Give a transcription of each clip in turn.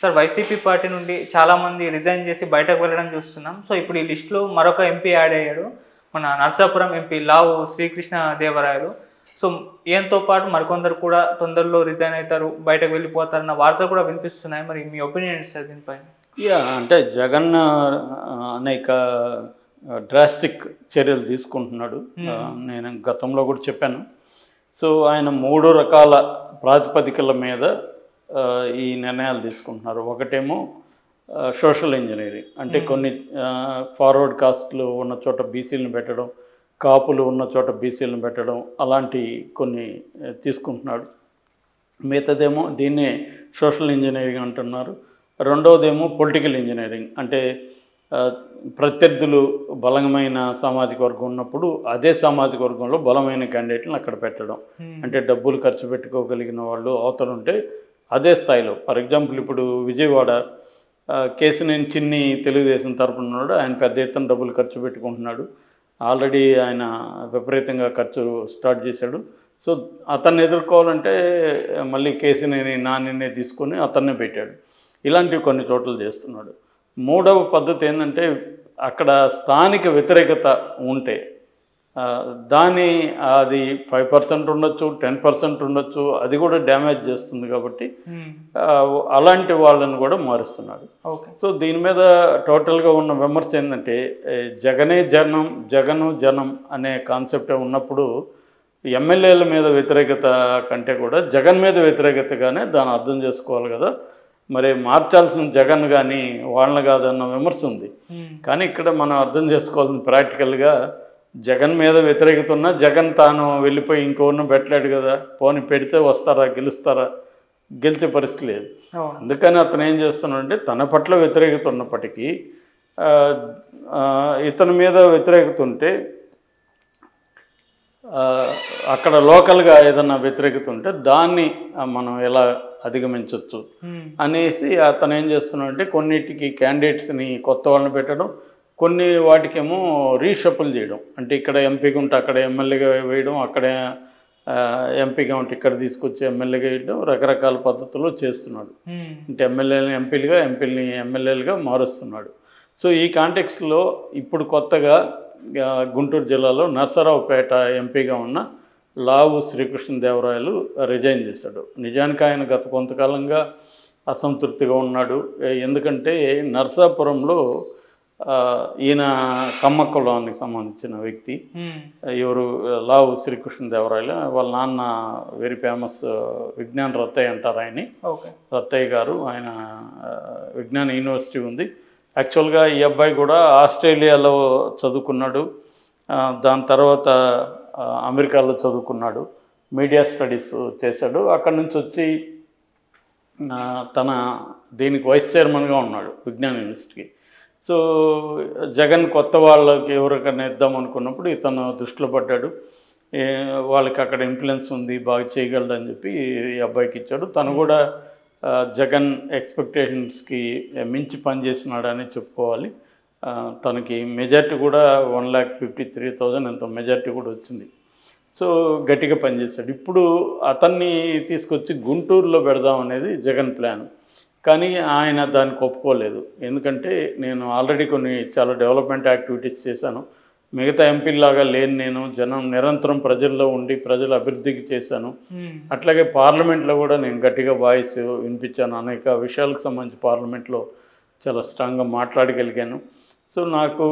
Sir YCP party నుండి చాలా మంది రిజైన్ చేసి బయటకు వెళ్ళడం చూస్తున్నాం. సో ఇప్పుడు ఈ లిస్టులో మరొక ఎంపీ యాడ్ అయ్యాడు. మన నర్సాపురం ఎంపీ లావు శ్రీకృష్ణ దేవరాయలు. సో ఈయనతో పాటు మరికొందరు కూడా తొందరలో రిజైన్ అవుతారు బయటకు వెళ్ళిపోతారన్న వార్తలు కూడా వినిపిస్తున్నాయి. మరి మీ ఒపీనియన్ ఏంటి సార్ దీనిపైన? యా అంటే జగన్ అనేక డ్రాస్టిక్ చర్యలు తీసుకుంటున్నాడు. నేను గతంలో కూడా చెప్పాను. సో ఆయన మూడు రకాల ప్రాతిపదికల మీద ఈ నిర్ణయాలు తీసుకుంటున్నారు. ఒకటేమో సోషల్ ఇంజనీరింగ్. అంటే కొన్ని ఫార్వర్డ్ కాస్ట్లు ఉన్న చోట బీసీలను పెట్టడం కాపులు ఉన్న చోట బీసీలను పెట్టడం అలాంటి కొన్ని తీసుకుంటున్నాడు మిగతాదేమో దీన్నే సోషల్ ఇంజనీరింగ్ అంటున్నారు. రెండవదేమో పొలిటికల్ ఇంజనీరింగ్. అంటే ప్రత్యర్థులు బలమైన సామాజిక వర్గం ఉన్నప్పుడు అదే సామాజిక వర్గంలో బలమైన క్యాండిడేట్లను అక్కడ పెట్టడం. అంటే డబ్బులు ఖర్చు పెట్టుకోగలిగిన వాళ్ళు అవతల ఉంటే అదే స్థాయిలో. ఫర్ ఎగ్జాంపుల్ ఇప్పుడు విజయవాడ ఆ, కేసినేని చిన్ని తెలుగుదేశం తరపున ఉన్నాడు. ఆయన పెద్ద ఎత్తున డబ్బులు ఖర్చు పెట్టుకుంటున్నాడు. ఆల్రెడీ ఆయన విపరీతంగా ఖర్చు స్టార్ట్ చేశాడు. సో అతన్ని ఎదుర్కోవాలంటే మళ్ళీ కేసినేని నానినే తీసుకొని అతన్నే పెట్టాడు. ఇలాంటివి కొన్ని చోట్ల చేస్తున్నాడు. మూడవ పద్ధతి ఏంటంటే అక్కడ స్థానిక వ్యతిరేకత ఉంటే దాని అది ఫైవ్ పర్సెంట్ ఉండొచ్చు టెన్ పర్సెంట్ ఉండొచ్చు అది కూడా డ్యామేజ్ చేస్తుంది కాబట్టి ఆ, అలాంటి వాళ్ళని కూడా మారుస్తున్నాడు సో దీని మీద టోటల్గా ఉన్న విమర్శ ఏంటంటే జగనే జనం జగను జనం అనే కాన్సెప్ట్ ఉన్నప్పుడు ఎమ్మెల్యేల మీద వ్యతిరేకత కంటే కూడా జగన్ మీద వ్యతిరేకతగానే దాన్ని అర్థం చేసుకోవాలి కదా. మరి మార్చాల్సిన జగన్ కానీ వాళ్ళని కాదన్న విమర్శ ఉంది. కానీ ఇక్కడ మనం అర్థం చేసుకోవాల్సిన ప్రాక్టికల్గా జగన్ మీద వ్యతిరేకత ఉన్నా జగన్ తాను వెళ్ళిపోయి ఇంకోరిని పెట్టలేడు కదా. పోని పెడితే వస్తారా గెలుస్తారా? గెలిచే పరిస్థితి లేదు. అందుకని అతను ఏం చేస్తున్నాడంటే తన పట్ల వ్యతిరేకత ఉన్నప్పటికీ ఇతని మీద వ్యతిరేకత ఉంటే అక్కడ లోకల్గా ఏదన్నా వ్యతిరేకత ఉంటే దాన్ని మనం ఎలా అధిగమించవచ్చు. అనేసి అతను ఏం చేస్తున్నాడంటే కొన్నిటికి క్యాండిడేట్స్ని కొత్త వాళ్ళని పెట్టడం కొన్ని వాటికేమో రీషఫుల్ చేయడం. అంటే ఇక్కడ ఎంపీగా ఉంటే అక్కడ ఎమ్మెల్యేగా వేయడం అక్కడ ఎంపీగా ఉంటే ఇక్కడ తీసుకొచ్చి ఎమ్మెల్యేగా వేయడం రకరకాల పద్ధతుల్లో చేస్తున్నాడు. అంటే ఎమ్మెల్యేలని ఎంపీలుగా ఎంపీలని ఎమ్మెల్యేలుగా మారుస్తున్నాడు. సో ఈ కాంటెక్స్లో ఇప్పుడు కొత్తగా గుంటూరు జిల్లాలో నర్సరావుపేట ఎంపీగా ఉన్న లావు శ్రీకృష్ణదేవరాయలు రిజైన్ చేశాడు. నిజానికి ఆయన గత కొంతకాలంగా అసంతృప్తిగా ఉన్నాడు. ఎందుకంటే నర్సాపురంలో ఈయన కమ్మ కులానికి సంబంధించిన వ్యక్తి. ఎవరు లావు శ్రీకృష్ణదేవరాయలు. వాళ్ళ నాన్న వెరీ ఫేమస్ విజ్ఞాన్ రత్తయ్య అంటారు ఆయన్ని. రత్తయ్య గారు ఆయన విజ్ఞాన యూనివర్సిటీ ఉంది. యాక్చువల్గా ఈ అబ్బాయి కూడా ఆస్ట్రేలియాలో చదువుకున్నాడు. దాని తర్వాత అమెరికాలో చదువుకున్నాడు. మీడియా స్టడీస్ చేశాడు. అక్కడి నుంచి వచ్చి తన దీనికి వైస్ చైర్మన్గా ఉన్నాడు విజ్ఞాన యూనివర్సిటీకి. సో జగన్ కొత్త వాళ్ళకి ఎవరికైనా ఇద్దాం అనుకున్నప్పుడు ఇతను దృష్టిలో పడ్డాడు. వాళ్ళకి అక్కడ ఇన్ఫ్లుయెన్స్ ఉంది బాగా చేయగలడు అని చెప్పి ఈ అబ్బాయికి ఇచ్చాడు. తను కూడా జగన్ ఎక్స్పెక్టేషన్స్కి మించి పనిచేసినాడని చెప్పుకోవాలి. తనకి మెజార్టీ కూడా one lakh fifty three thousand ఎంతో మెజార్టీ కూడా వచ్చింది. సో గట్టిగా పనిచేశాడు ఇప్పుడు అతన్ని తీసుకొచ్చి గుంటూరులో పెడదాం అనేది జగన్ ప్లాన్ కానీ ఆయన దానికి ఒప్పుకోలేదు. ఎందుకంటే నేను ఆల్రెడీ కొన్ని చాలా డెవలప్మెంట్ యాక్టివిటీస్ చేశాను. మిగతా ఎంపీలాగా లేని నేను జనం నిరంతరం ప్రజల్లో ఉండి ప్రజల అభివృద్ధికి చేశాను. Hmm. అట్లాగే పార్లమెంట్లో కూడా నేను గట్టిగా వాయిస్ వినిపించాను. అనేక విషయాలకు సంబంధించి పార్లమెంట్లో చాలా స్ట్రాంగ్గా మాట్లాడగలిగాను. సో నాకు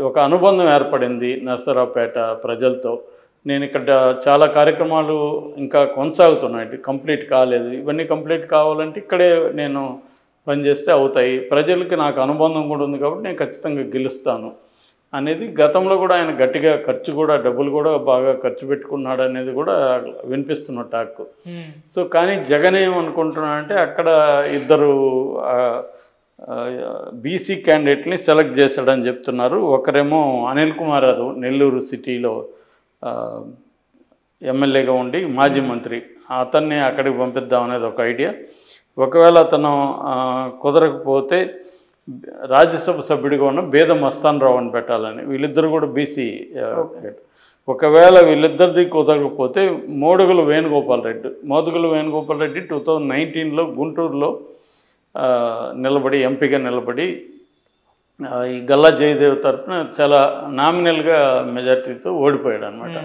ఒక అనుబంధం ఏర్పడింది నర్సరావుపేట ప్రజలతో. నేను ఇక్కడ చాలా కార్యక్రమాలు ఇంకా కొనసాగుతున్నాయి. కంప్లీట్ కాలేదు. ఇవన్నీ కంప్లీట్ కావాలంటే ఇక్కడే నేను పనిచేస్తే అవుతాయి. ప్రజలకి నాకు అనుబంధం కూడా ఉంది కాబట్టి నేను ఖచ్చితంగా గెలుస్తాను అనేది గతంలో కూడా ఆయన గట్టిగా ఖర్చు కూడా డబ్బులు కూడా బాగా ఖర్చు పెట్టుకున్నాడు అనేది కూడా వినిపిస్తున్న టాక్. Hmm. సో కానీ జగన్ ఏమనుకుంటున్నాడంటే అక్కడ ఇద్దరు బీసీ క్యాండిడేట్ని సెలెక్ట్ చేశాడని చెప్తున్నారు. ఒకరేమో అనిల్ కుమార్ యాదవ్ నెల్లూరు సిటీలో. ఎమ్మెల్యేగా ఉండి మాజీ మంత్రి. అతన్ని అక్కడికి పంపిద్దాం అనేది ఒక ఐడియా. ఒకవేళ అతను కుదరకపోతే రాజ్యసభ సభ్యుడిగా ఉన్న బేద మస్తాన్ రావు అని పెట్టాలని. వీళ్ళిద్దరు కూడా బీసీ ఒకవేళ వీళ్ళిద్దరిది కుదరకపోతే మోడుగుల వేణుగోపాల్ రెడ్డి. మోదుగుల వేణుగోపాల్ రెడ్డి టూ థౌజండ్ నైన్టీన్లో గుంటూరులో నిలబడి ఎంపీగా నిలబడి ఈ గల్లా జయదేవ్ తరఫున చాలా నామినల్గా మెజార్టీతో ఓడిపోయాడు అనమాట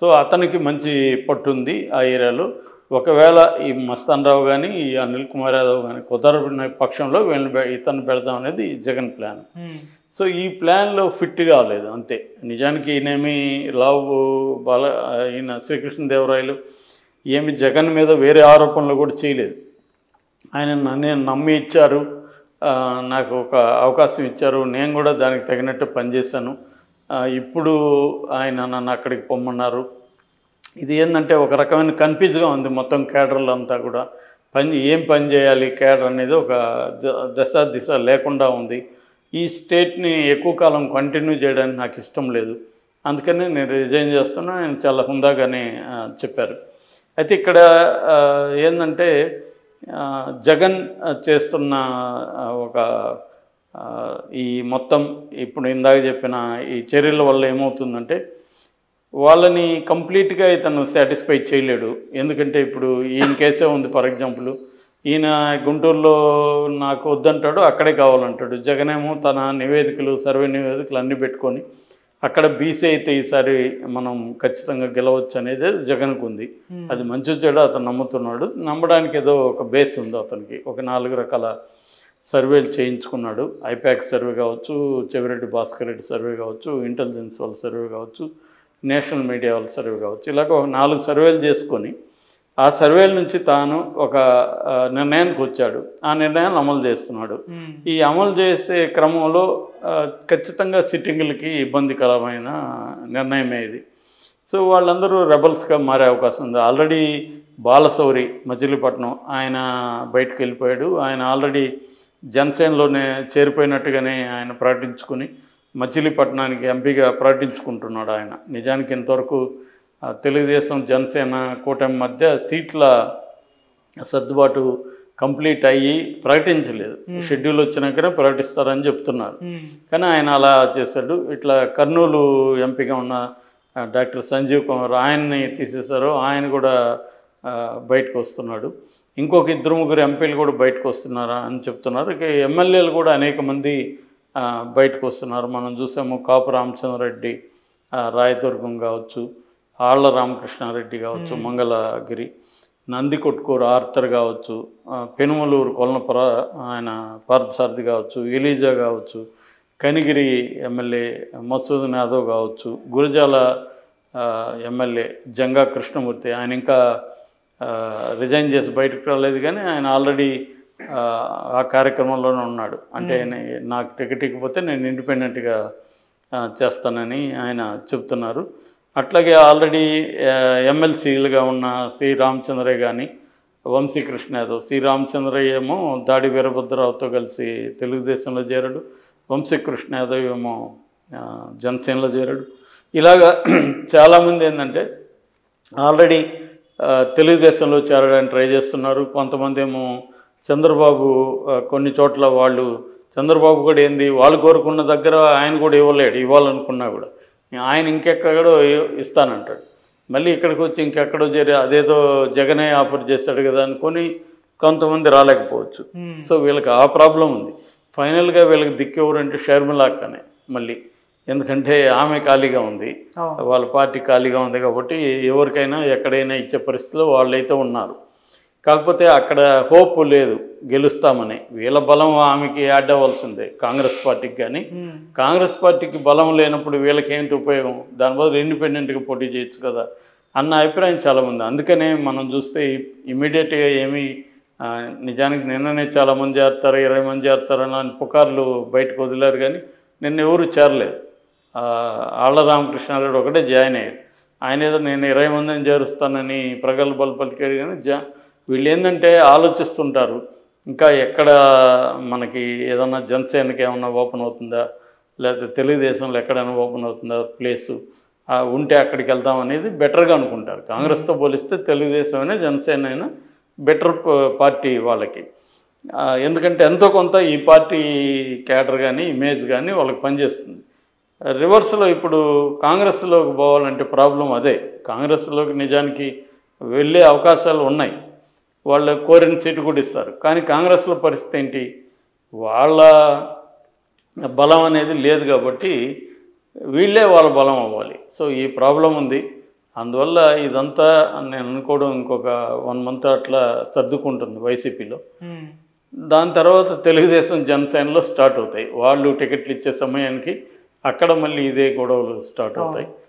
సో అతనికి మంచి పట్టుంది ఆ ఏరియాలో. ఒకవేళ ఈ మస్తాన్ రావు కానీ ఈ అనిల్ కుమార్ యాదవ్ కానీ కుదరని పక్షంలో వీళ్ళని ఇతను పెడదాం అనేది జగన్ ప్లాన్. సో ఈ ప్లాన్లో ఫిట్ కాలేదు అంతే. నిజానికి ఈయనేమి లావు బాల ఈయన శ్రీకృష్ణదేవరాయలు ఏమి జగన్ మీద వేరే ఆరోపణలు కూడా చేయలేదు. ఆయన నన్ను నమ్మి ఇచ్చారు. నాకు ఒక అవకాశం ఇచ్చారు. నేను కూడా దానికి తగినట్టు పనిచేశాను ఇప్పుడు ఆయన నన్ను అక్కడికి పొమ్మన్నారు. ఇది ఏంటంటే ఒక రకమైన కన్ఫ్యూజ్గా ఉంది మొత్తం కేడర్లు అంతా కూడా. పని ఏం పని చేయాలి? కేడర్ అనేది ఒక ద- దశ దిశ లేకుండా ఉంది. ఈ స్టేట్ని ఎక్కువ కాలం కంటిన్యూ చేయడానికి నాకు ఇష్టం లేదు. అందుకని నేను రిజైన్ చేస్తున్నా ఆయన చాలా హుందాగానే చెప్పారు. అయితే ఇక్కడ ఏంటంటే జగన్ చేస్తున్న ఒక ఈ మొత్తం ఇప్పుడు ఇందాక చెప్పిన ఈ చర్యల వల్ల ఏమవుతుందంటే వాళ్ళని కంప్లీట్గా ఇతను సాటిస్ఫై చేయలేడు. ఎందుకంటే ఇప్పుడు ఈయన కేసే ఉంది ఫర్ ఎగ్జాంపుల్. ఈయన గుంటూరులో నాకు వద్దంటాడు అక్కడే కావాలంటాడు. జగనేమో తన నివేదికలు సర్వే నివేదికలు అన్నీ పెట్టుకొని అక్కడ బీసీ అయితే ఈసారి మనం ఖచ్చితంగా గెలవచ్చు అనేది జగన్కు ఉంది. అది మంచి చెడు అతను నమ్ముతున్నాడు. నమ్మడానికి ఏదో ఒక బేస్ ఉంది అతనికి. ఒక నాలుగు రకాల సర్వేలు చేయించుకున్నాడు. ఐపాక్ సర్వే కావచ్చు చెవిరెడ్డి భాస్కర్ రెడ్డి సర్వే కావచ్చు ఇంటెలిజెన్స్ వాళ్ళ సర్వే కావచ్చు నేషనల్ మీడియా వాళ్ళ సర్వే కావచ్చు. ఇలాగ ఒక నాలుగు సర్వేలు చేసుకొని ఆ సర్వేల నుంచి తాను ఒక నిర్ణయానికి వచ్చాడు. ఆ నిర్ణయాన్ని అమలు చేస్తున్నాడు. ఈ అమలు చేసే క్రమంలో ఖచ్చితంగా సిట్టింగులకి ఇబ్బందికరమైన నిర్ణయమే ఇది. సో వాళ్ళందరూ రెబల్స్గా మారే అవకాశం ఉంది. ఆల్రెడీ బాలశౌరి మచిలీపట్నం ఆయన బయటకు వెళ్ళిపోయాడు. ఆయన ఆల్రెడీ జనసేనలోనే చేరిపోయినట్టుగానే ఆయన ప్రకటించుకుని మచిలీపట్నానికి ఎంపీగా ప్రకటించుకుంటున్నాడు ఆయన. నిజానికి ఇంతవరకు తెలుగుదేశం జనసేన కూటమి మధ్య సీట్ల సర్దుబాటు కంప్లీట్ అయ్యి ప్రకటించలేదు. షెడ్యూల్ వచ్చినాకనే ప్రకటిస్తారని చెప్తున్నారు. కానీ ఆయన అలా చేశాడు. ఇట్లా కర్నూలు ఎంపీగా ఉన్న డాక్టర్ సంజీవ్ కుమార్ ఆయన్ని తీసేశారు. ఆయన కూడా బయటకు వస్తున్నాడు. ఇంకొక ఇద్దరు ముగ్గురు ఎంపీలు కూడా బయటకు వస్తున్నారా అని చెప్తున్నారు. ఇక ఎమ్మెల్యేలు కూడా అనేక మంది బయటకు వస్తున్నారు. మనం చూసాము కాపు రామచంద్రరెడ్డి రాయదుర్గం కావచ్చు ఆళ్ళ రామకృష్ణారెడ్డి కావచ్చు మంగళగిరి నంది కొట్కూరు ఆర్తర్ కావచ్చు పెనుమలూరు కొలనపుర ఆయన పార్థసారథి కావచ్చు ఎలీజా కావచ్చు కనిగిరి ఎమ్మెల్యే మసూద్ యాదవ్ కావచ్చు గురజాల ఎమ్మెల్యే జంగా కృష్ణమూర్తి ఆయన ఇంకా రిజైన్ చేసి బయటకు రాలేదు కానీ ఆయన ఆల్రెడీ ఆ, కార్యక్రమంలోనే ఉన్నాడు. అంటే నాకు టికెట్ ఇకపోతే నేను ఇండిపెండెంట్గా చేస్తానని ఆయన చెప్తున్నారు. అట్లాగే ఆల్రెడీ ఎమ్మెల్సీలుగా ఉన్న శ్రీ రామచంద్రయ్య కానీ వంశీకృష్ణ యాదవ్ శ్రీ రామచంద్రయ్య ఏమో దాడి వీరభద్రరావుతో కలిసి తెలుగుదేశంలో చేరాడు. వంశీకృష్ణ యాదవ్ ఏమో జనసేనలో చేరాడు. ఇలాగా చాలామంది ఏంటంటే ఆల్రెడీ తెలుగుదేశంలో చేరడానికి ట్రై చేస్తున్నారు. కొంతమంది ఏమో చంద్రబాబు కొన్ని చోట్ల వాళ్ళు చంద్రబాబు కూడా ఏంది వాళ్ళు కోరుకున్న దగ్గర ఆయన కూడా ఇవ్వలేడు ఇవ్వాలనుకున్నా కూడా. ఆయన ఇంకెక్కడో ఇస్తానంటాడు. మళ్ళీ ఇక్కడికి వచ్చి ఇంకెక్కడో చేరి అదేదో జగనే ఆఫర్ చేస్తాడు కదా అనుకొని కొంతమంది రాలేకపోవచ్చు. సో వీళ్ళకి ఆ ప్రాబ్లం ఉంది. ఫైనల్గా వీళ్ళకి దిక్కు ఎవరంటే షర్మిలాక్కనే మళ్ళీ. ఎందుకంటే ఆమె ఖాళీగా ఉంది. వాళ్ళ పార్టీ ఖాళీగా ఉంది కాబట్టి ఎవరికైనా ఎక్కడైనా ఇచ్చే పరిస్థితిలో వాళ్ళైతే ఉన్నారు. కాకపోతే అక్కడ హోప్ లేదు. గెలుస్తామని. వీళ్ళ బలం ఆమెకి యాడ్ అవ్వాల్సిందే కాంగ్రెస్ పార్టీకి కానీ కాంగ్రెస్ పార్టీకి బలం లేనప్పుడు వీళ్ళకి ఏంటి ఉపయోగం? దాని బదులు ఇండిపెండెంట్గా పోటీ చేయొచ్చు కదా అన్న అభిప్రాయం చాలామంది. అందుకనే మనం చూస్తే ఇమీడియట్గా ఏమీ నిజానికి నిన్ననే చాలామంది చేస్తారు ఇరవై మంది చేస్తారు అలాంటి పుకార్లు బయటకు వదిలేరు కానీ నిన్న ఎవరు చేరలేదు. ఆ, ఆళ్ళ రామకృష్ణారెడ్డి ఒకటే జాయిన్ అయ్యాడు. ఆయన ఏదో నేను ఇరవై మందిని చేరుస్తానని ప్రగల్భాలు పలికాడు కానీ జా వీళ్ళు ఏంటంటే ఆలోచిస్తుంటారు. ఇంకా ఎక్కడ మనకి ఏదన్నా జనసేనకి ఏమన్నా ఓపెన్ అవుతుందా? లేకపోతే తెలుగుదేశంలో ఎక్కడైనా ఓపెన్ అవుతుందా ప్లేసు? ఉంటే అక్కడికి వెళ్దాం అనేది బెటర్గా అనుకుంటారు. కాంగ్రెస్తో పోలిస్తే తెలుగుదేశం అయినా జనసేన అయినా బెటర్ పార్టీ వాళ్ళకి. ఎందుకంటే ఎంతో కొంత ఈ పార్టీ క్యాడర్ కానీ ఇమేజ్ కానీ వాళ్ళకి పనిచేస్తుంది. రివర్స్లో ఇప్పుడు కాంగ్రెస్లోకి పోవాలంటే ప్రాబ్లం అదే. కాంగ్రెస్లోకి నిజానికి వెళ్ళే అవకాశాలు ఉన్నాయి. వాళ్ళ కోరిన సీటు కూడా ఇస్తారు. కానీ కాంగ్రెస్లో పరిస్థితి ఏంటి? వాళ్ళ బలం అనేది లేదు కాబట్టి వీళ్ళే వాళ్ళ బలం అవ్వాలి. సో ఈ ప్రాబ్లం ఉంది. అందువల్ల ఇదంతా నేను అనుకోవడం ఇంకొక వన్ మంత్ అట్లా సర్దుకుంటుంది వైసీపీలో. దాని తర్వాత తెలుగుదేశం జనసేనలో స్టార్ట్ అవుతాయి. వాళ్ళు టికెట్లు ఇచ్చే సమయానికి అక్కడ మళ్ళీ ఇదే గొడవలు స్టార్ట్ అవుతాయి.